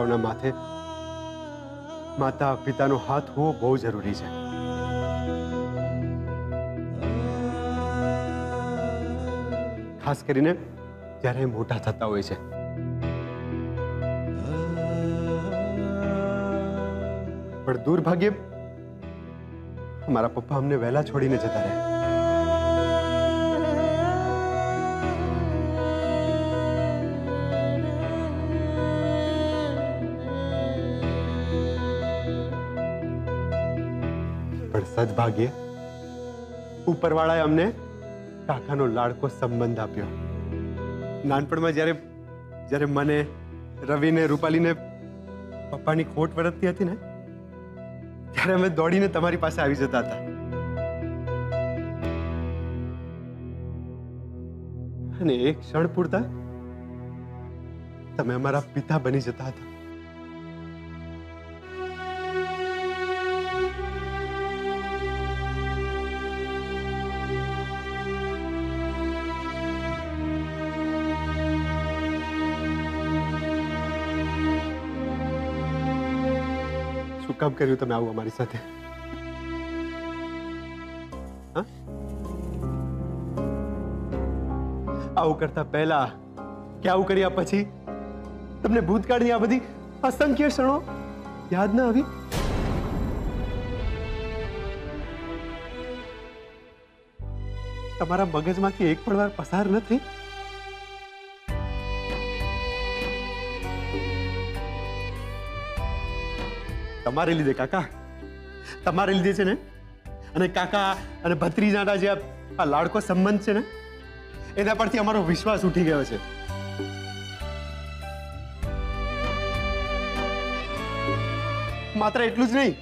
છોકરાઓના માથે માતા પિતાનો હાથ હોવો બહુ જરૂરી છે ખાસ કરીને જ્યારે એ મોટા થતા હોય છે પણ દુર્ભાગ્યે મારા પપ્પા અમને વહેલા છોડીને જતા રહ્યા સદભાગ્યે ઉપરવાળાએ અમને કાકાનો લાડકો સંબંધ આપ્યો નાનપણમાં જ્યારે જ્યારે મને રવિને રૂપાલીને પપ્પાની ખોટ વરતતી હતી ને ત્યારે અમે દોડીને તમારી પાસે આવી જતા હતા અને એક ક્ષણ પૂરતા તમે અમારા પિતા બની જતા હતા કામ કર્યું તમે આવું અમારી સાથે હા? આવું કરતા પહેલા કે આવું કર્યા પછી તમને ભૂતકાળની આ બધી અસંખ્ય ક્ષણો યાદ ના આવી તમારા મગજમાંથી એક પણ વાર પસાર નથી તમારે લીધે કાકા તમારે લીધે છે ને અને કાકા અને ભત્રીજાના જે આ- આ લાડકો સંબંધ છે ને એના પરથી અમારો વિશ્વાસ ઉઠી ગયો છે માત્ર એટલું જ નહીં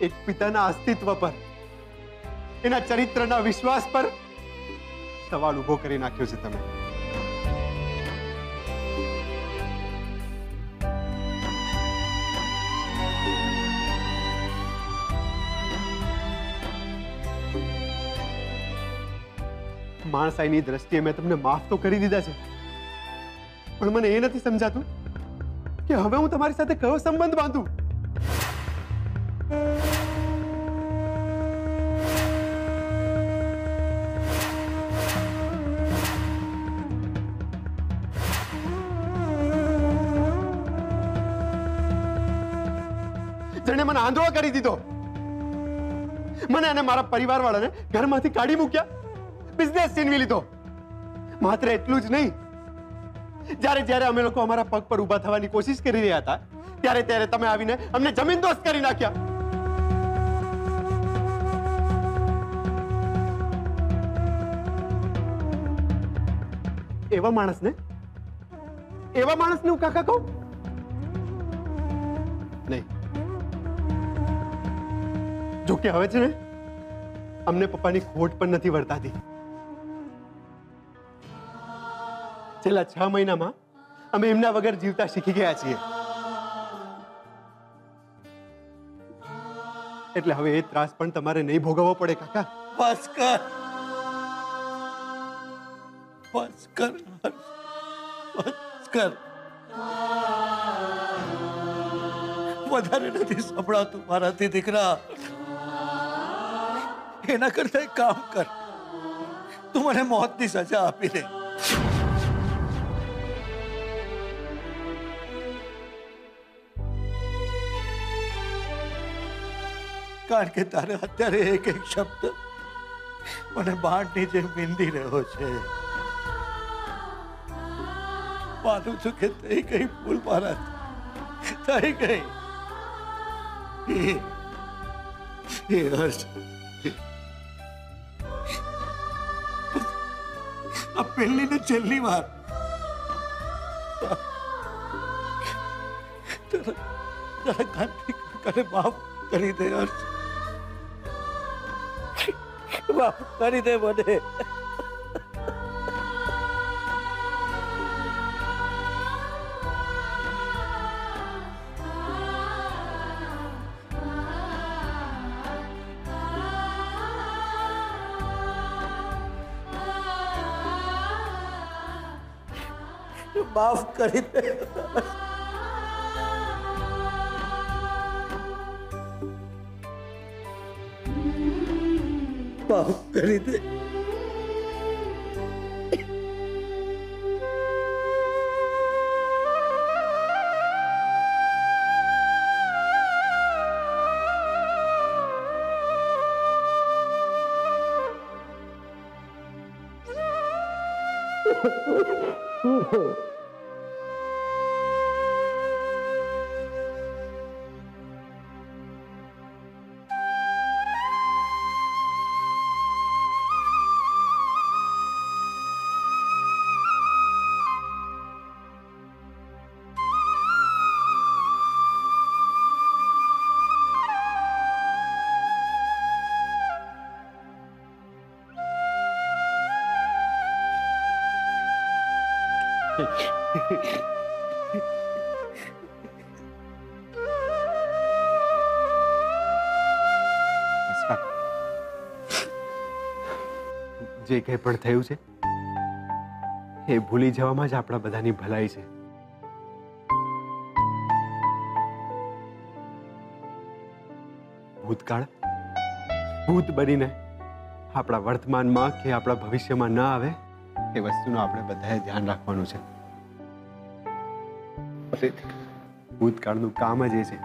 એક પિતાના અસ્તિત્વ પર એના ચરિત્રના વિશ્વાસ પર સવાલ ઉભો કરી નાખ્યો છે તમે માણસાઈની દ્રષ્ટિએ મેં તમને માફ તો કરી દીધા છે પણ મને એ નથી સમજાતું કે હવે હું તમારી સાથે કયો સંબંધ બાંધું જેણે મને આંધળો કરી દીધો મને અને મારા પરિવાર વાળાને ઘરમાંથી કાઢી મૂક્યા બિઝનેસ છીનવી લીધો માત્ર એટલું જ નહીં જ્યારે જ્યારે અમે લોકો અમારા પગ પર ઊભા થવાની કોશિશ કરી રહ્યા હતા ત્યારે ત્યારે તમે આવીને અમને જમીન દોસ્ત કરી નાખ્યા એવા માણસને એવા માણસને હું કાકા કહું નહીં જો કે હવે છે ને અમને પપ્પાની ખોટ પણ નથી વર્તાતી છેલ્લા છ મહિનામાં અમે એમના વગર જીવતા શીખી ગયા છીએ એટલે હવે એ ત્રાસ પણ તમારે નહીં ભોગવવો પડે કાકા બસ કર બસ કર બસ કર વધારે નથી સંભળાતું મારાથી દીકરા એના કરતા એક કામ કર તું મને મોતની સજા આપી દે કારણ કે તારે અત્યારે એક એક શબ્દ મને બાણની જેમ વિંધી રહ્યો છે માનું છું કે થઈ ગઈ ભૂલ મારા થઈ ગઈ એ- એ હર્ષ આ પહેલી ને છેલ્લી વાર તારા તારા કાંતિ કાકાને માફ કરી દે હર્ષ માફ કરી દે મને માફ કરી पाप करे थे। જે કંઈ પણ થયું છે એ ભૂલી જવામાં જ આપણા બધાની ભલાઈ છે ભૂતકાળ ભૂત બનીને આપણા વર્તમાનમાં કે આપણા ભવિષ્યમાં ન આવે એ વસ્તુનું આપણે બધાએ ધ્યાન રાખવાનું છે ફરીથી ભૂતકાળનું કામ જ એ છે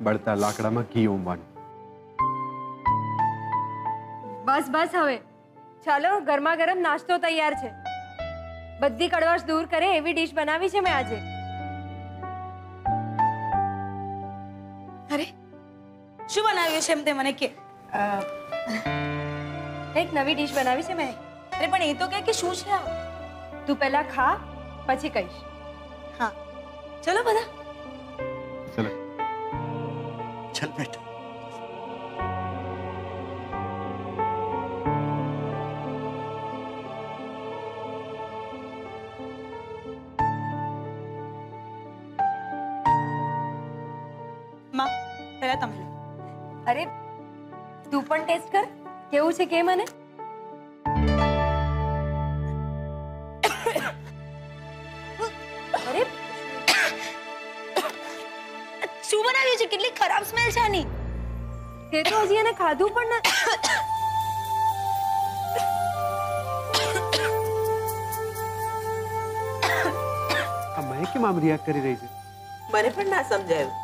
બળતા લાકડામાં ઘી ઉમવાનું બસ બસ હવે ચાલો ગરમા ગરમ નાસ્તો તૈયાર છે બધી કડવાશ દૂર કરે એવી ડીશ બનાવી છે મેં આજે અરે શું બનાવ્યું છે એમ તે મને કે એક નવી ડીશ બનાવી છે મેં અરે પણ એ તો કે કે શું છે આ તું પહેલા ખા પછી કહીશ હા ચલો બધા ચલો ચલ બેટા માં પહેલા તમે લો. અરે તું પણ ટેસ્ટ કર કેવું છે કે મને શું બનાવ્યું છે? કેટલી ખરાબ સ્મેલ છે આની? તે તો હજી એને ખાધું પણ ન મહેક કેમ આમ રિએક્ટ કરી રહી છે? મને પણ ના સમજાયું.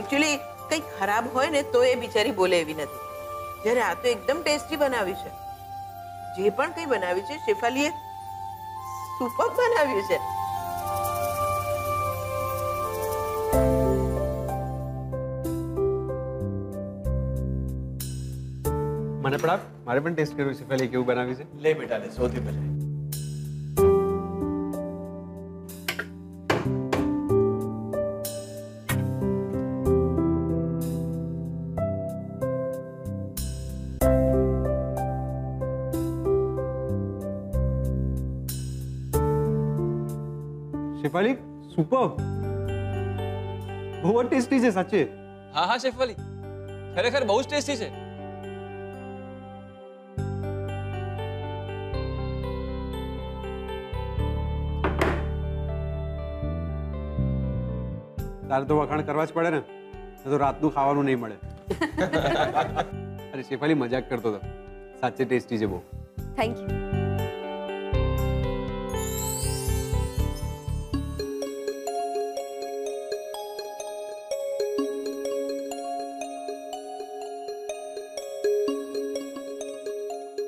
એકચ્યુઅલી કંઈ ખરાબ હોય ને તો એ બિચારી બોલે એવી નથી. જ્યારે આ તો એકદમ ટેસ્ટી બનાવ્યું છે. જે પણ કંઈ બનાવ્યું છે શેફાલીએ સુપર બનાવ્યું છે. મને પણ આપ મારે પણ ટેસ્ટ કર્યું છે પહેલે કેવું બનાવ્યું છે લે બેટા લે સૌથી પહેલા શેફાલી સુપર બહુ જ ટેસ્ટી છે સાચે હા હા શેફાલી ખરેખર બહુ જ ટેસ્ટી છે તારે તો વખાણ કરવા જ પડે ને નહીં તો રાતનું ખાવાનું નહીં મળે અરે શેફાલી મજાક કરતો હતો સાચે ટેસ્ટી છે બહુ થેન્ક યુ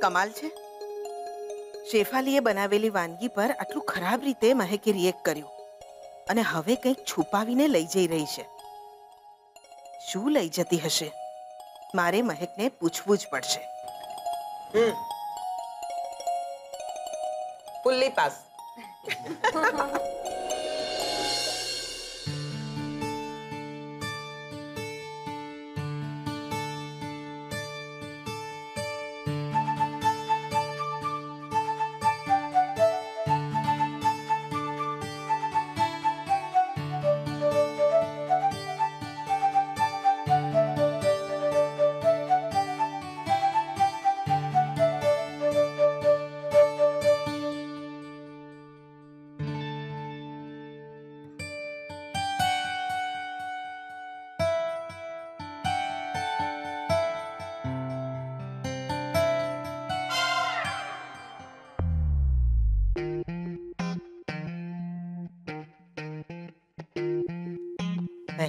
કમાલ છે શેફાલીએ બનાવેલી વાનગી પર આટલું ખરાબ રીતે મહેકે રિએક્ટ કર્યું અને હવે કંઈક છુપાવીને લઈ જઈ રહી છે. શું લઈ જતી હશે? મારે મહેકને પૂછવું જ પડશે. Fully pass.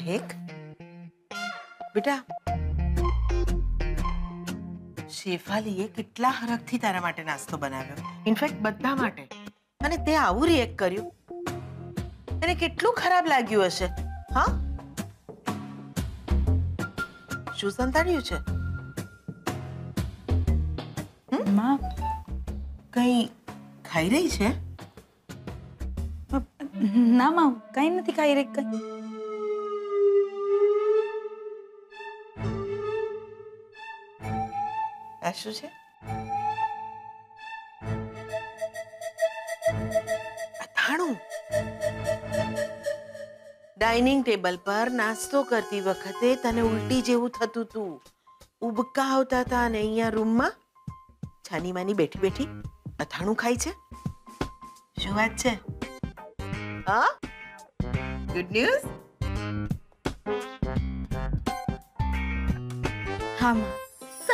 મહેક બેટા શેફાલીએ કેટલા હરખથી તારા માટે નાસ્તો બનાવ્યો ઇનફેક્ટ બધા માટે અને તે આવું રિએક્ટ કર્યું એને કેટલું ખરાબ લાગ્યું હશે હા શું સંતાડ્યું છે માં કઈ ખાઈ રહી છે ના માં કઈ નથી ખાઈ રહી કઈ શું છે? અથાણું ડાઇનિંગ ટેબલ પર નાસ્તો કરતી વખતે તને ઉલટી જેવું થતું તું. ઉબકા આવતા હતા અને અહીંયા રૂમમાં? છાની માની બેઠી બેઠી અથાણું ખાય છે? શું વાત છે? હા? ગુડ ન્યૂઝ હા માં.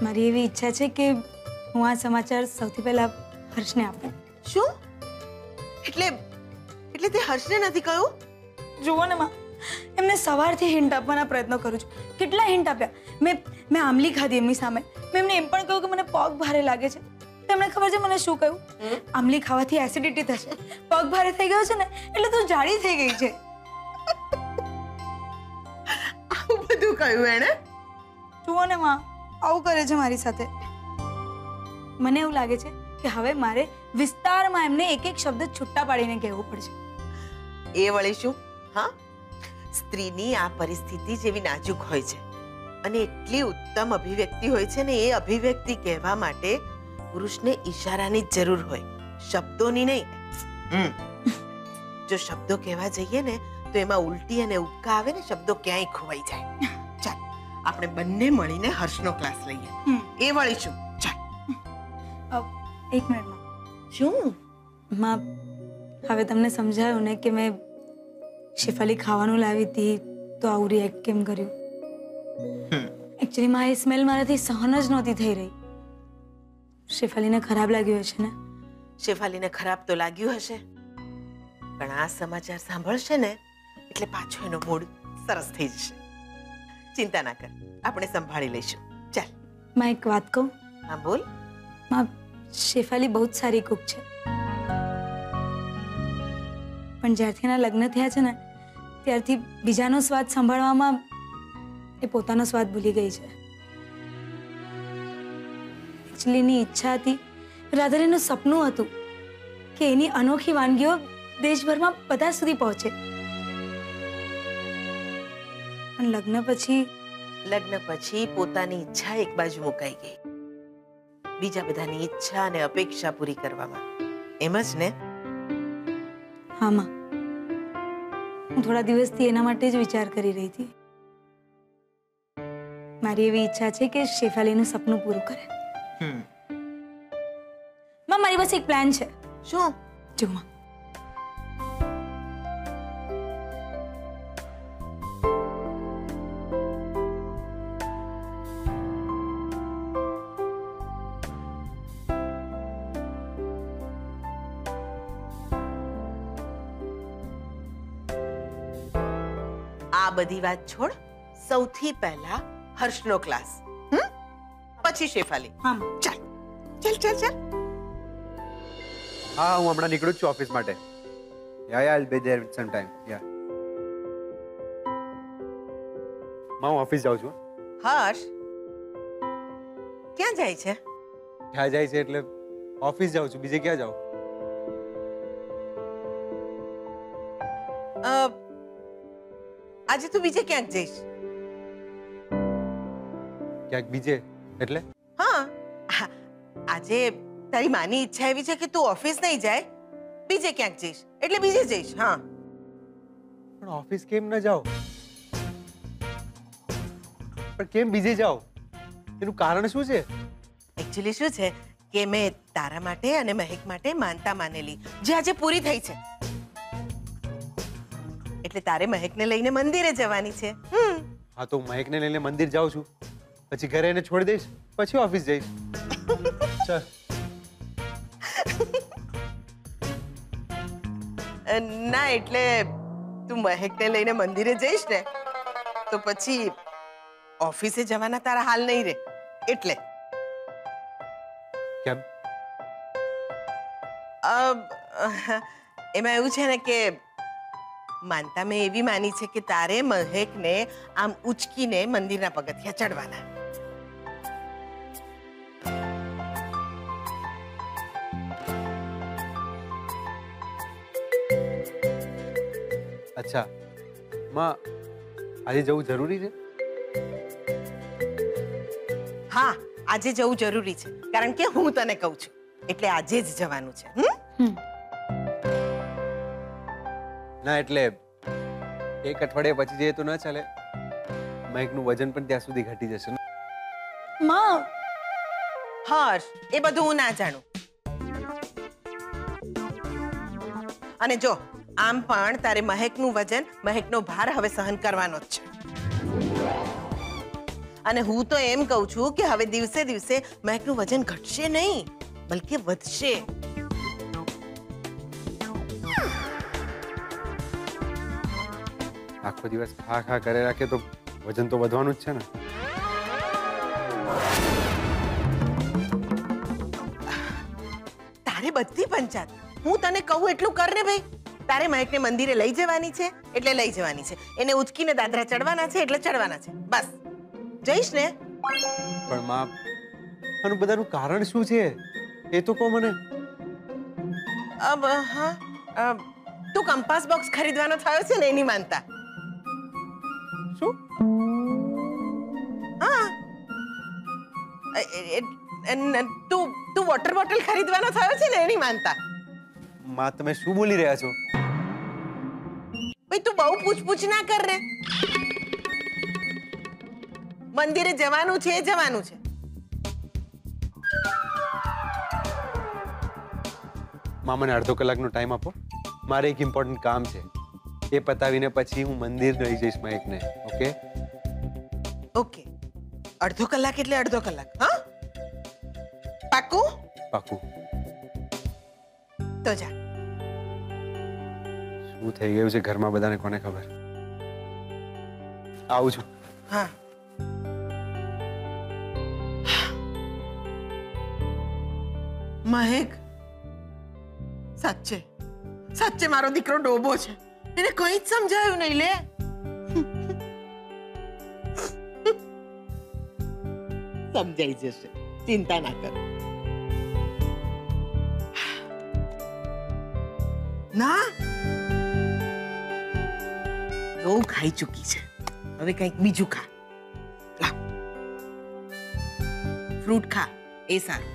મારી એવી ઈચ્છા છે કે હું આ સમાચાર સૌથી પહેલા હર્ષને આપું શું એટલે એટલે તે હર્ષને નથી કહ્યું જુઓ ને માં એમને સવારથી હિન્ટ આપવાના પ્રયત્નો કરું છું કેટલા હિન્ટ આપ્યા મેં મેં આમલી ખાધી એમની સામે મેં એમને એમ પણ કહ્યું કે મને પગ ભારે લાગે છે તેમણે ખબર છે મને શું કહ્યું આમલી ખાવાથી એસિડિટી થશે પગ ભારે થઈ ગયો છે ને એટલે તું જાડી થઈ ગઈ છે આવું બધું કહ્યું એણે જુઓ ને માં આવું કરે છે મારી સાથે મને એવું લાગે છે કે હવે મારે વિસ્તારમાં એમને એક એક શબ્દ છૂટા પાડીને કહેવું પડશે એ વળી શું હા સ્ત્રીની આ પરિસ્થિતિ જેવી નાજુક હોય છે અને એટલી ઉત્તમ અભિવ્યક્તિ હોય છે ને એ અભિવ્યક્તિ કહેવા માટે પુરુષને ઈશારાની જ જરૂર હોય શબ્દોની નહીં હમ. જો શબ્દો કહેવા જઈએ ને તો એમાં ઉલટી અને ઉબકા આવે ને શબ્દો ક્યાંય ખોવાઈ જાય ચાલ આપણે બંને મળીને હર્ષનો ક્લાસ લઈએ હમ. એ વળી શું ચાલ અ, એક મિનિટમાં શું માં હવે તમને સમજાયું ને કે મેં શેફાલી ખાવાનું લાવી હતી તો આવું રિએક્ટ કેમ કર્યું એકચ્યુઅલી માં એ સ્મેલ મારાથી સહન જ નહોતી થઈ રહી શેફાલીને ખરાબ લાગ્યું હશે ને શેફાલીને ખરાબ તો લાગ્યું હશે પણ આ સમાચાર સાંભળશે ને એટલે પાછો એનો મૂડ સરસ થઈ જશે ચિંતા ના કર. આપણે સંભાળી લઈશું. ચાલ. માં એક વાત કહું? હા બોલ. માં શેફાલી બહુ જ સારી કુક છે. પણ જ્યારથી એના લગ્ન થયા છે ને ત્યારથી બીજાનો સ્વાદ સંભાળવામાં એ પોતાનો સ્વાદ ભૂલી ગઈ છે. એકચ્યુઅલી ઈચ્છા હતી રાધર એનું સપનું હતું કે એની અનોખી વાનગીઓ દેશભરમાં બધા સુધી પહોંચે. પણ લગ્ન પછી? લગ્ન પછી પોતાની ઈચ્છા એક બાજુ મુકાઈ ગઈ. બીજા બધાની ઈચ્છા અને અપેક્ષા પૂરી કરવામાં. એમ જ ને? હામાં હું થોડા દિવસથી એના માટે જ વિચાર કરી રહી હતી. મારી એવી ઈચ્છા છે કે શેફાલીનું સપનું પૂરું કરે. હમ. માં મારી પાસે એક પ્લાન છે. શું? જો માં. આ બધી વાત છોડ સૌથી પહેલા હર્ષનો ક્લાસ હમ? પછી શેફાલી હા માં. ચાલ ચાલ ચાલ ચાલ હા હું હમણાં નીકળું જ છું ઓફિસ માટે yeah yeah I'll be there with some time yeah માં હું ઓફિસ જાઉં છું હર્ષ ક્યાં જાય છે ક્યાં જાય છે એટલે ઓફિસ જાઉં છું બીજે ક્યાં જાઉં આજે તું બીજે ક્યાંક જઈશ ક્યાંક બીજે એટલે હા હા, આજે તારી માની ઈચ્છા એવી છે કે તું ઓફિસ નહીં જાય બીજે ક્યાંક જઈશ એટલે બીજે જઈશ હા પણ ઓફિસ કેમ ન જાઓ પણ કેમ બીજે જાઓ એનું કારણ શું છે એકચ્યુઅલી શું છે કે મેં તારા માટે અને મહેક માટે માનતા માનેલી જે આજે પૂરી થઈ છે એટલે તારે મહેકને લઈને મંદિરે જવાની છે હમ હા તો હું મહેકને લઈને મંદિર જાઉં છું પછી ઘરે એને છોડી દઈશ પછી ઓફિસ જઈશ ચાલ અ, ના એટલે તું મહેકને લઈને મંદિરે જઈશ ને તો પછી ઓફિસે જવાના તારા હાલ નહીં રે એટલે કેમ અ, એમાં એવું છે ને કે માનતા મેં એવી માની છે કે તારે મહેકને આમ ઉચકીને મંદિરના પગથિયા ચડવાના અચ્છા માં આજે જવું જરૂરી છે હા આજે જવું જરૂરી છે કારણ કે હું તને કહું છું એટલે આજે જ જવાનું છે હમ ના એટલે એક અઠવાડિયા પછી જઈએ તો ન ચાલે મહેકનું વજન પણ ત્યાં સુધી ઘટી જશે ને માં હર્ષ એ બધું હું ના જાણું અને જો આમ પણ તારે મહેકનું વજન મહેકનો ભાર હવે સહન કરવાનો જ છે અને હું તો એમ કહું છું કે હવે દિવસે દિવસે મહેકનું વજન ઘટશે નહીં બલકે વધશે આખો દિવસ ખા ખા કરે રાખે તો વજન તો વધવાનું જ છે ને તારે બધી પંચાયત હું તને કહું એટલું કર ને ભાઈ તારે મહેકને મંદિરે લઈ જવાની છે એટલે લઈ જવાની છે એને ઉચકીને દાદરા ચડવાના છે એટલે ચડવાના છે બસ જઈશ ને પણ માં આનું બધાનું કારણ શું છે એ તો કહો મને અબ હા અબ, તું કંપાસ બોક્સ ખરીદવાનો થયો છે ને એની માનતા તું તું વોટર બોટલ ખરીદવાનો થયો છે ને એની માનતા માં તમે શું બોલી રહ્યા છો ભાઈ તું બહુ પૂછપૂછ ના કર રે મંદિરે જવાનું છે જવાનું છે માં મને અડધો કલાકનો ટાઈમ આપો મારે એક ઇમ્પોર્ટન્ટ કામ છે એ પતાવીને પછી હું મંદિર લઈ જઈશ મહેકને ઓકે ઓકે અડધો કલાક એટલે અડધો કલાક હા પાક્કું પાકું તો જા શું થઈ ગયું છે ઘરમાં બધાને કોને ખબર આવું છું હા મહેક સાચે સાચે મારો દીકરો ડોબો છે એને કંઈ જ સમજાયું નહીં લે સમજાઈ જશે ચિંતા ના કર ના બહુ ખાઈ ચૂકી છે હવે કંઈક બીજું ખા લા ફ્રૂટ ખા એ સારું